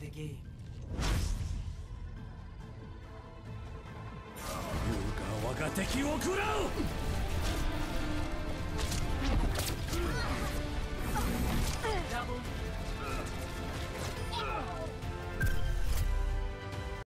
the か我が敵を食らう。